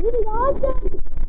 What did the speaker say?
Really awesome!